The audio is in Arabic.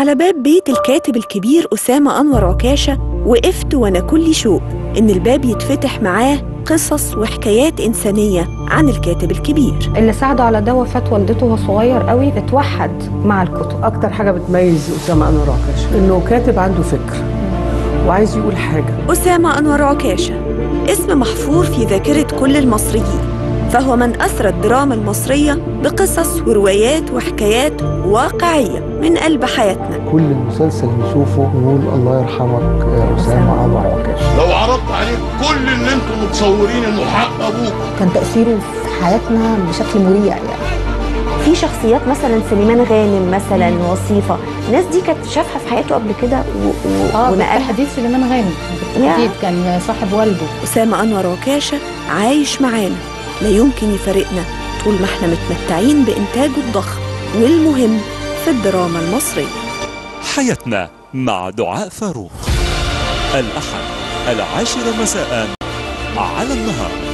على باب بيت الكاتب الكبير أسامة أنور عكاشة وقفت وأنا كل شوق إن الباب يتفتح معاه قصص وحكايات إنسانية عن الكاتب الكبير. اللي ساعده على ده وفاة والدته وهو صغير قوي اتوحد مع الكتب. أكتر حاجة بتميز أسامة أنور عكاش إنه كاتب عنده فكر وعايز يقول حاجة. أسامة أنور عكاشة اسم محفور في ذاكرة كل المصريين. فهو من أثرى الدراما المصرية بقصص وروايات وحكايات واقعية من قلب حياتنا. كل مسلسل نشوفه نقول الله يرحمك يا أسامة انور عكاش لو عرضت عليك كل اللي أنتم متصورين انه حق أبوك. كان تأثيره في حياتنا بشكل مريع يعني. في شخصيات مثلا سليمان غانم مثلا وصيفة. الناس دي كانت شافها في حياته قبل كده و... و... آه ونقلها. بالتحديد سليمان غانم. بالتحديد كان صاحب والده. أسامة أنور عكاشة عايش معانا. لا يمكن يفارقنا طول ما إحنا متمتعين بإنتاجه الضخم والمهم في الدراما المصرية. حياتنا مع دعاء فاروق. الأحد العاشرة مساء على النهار.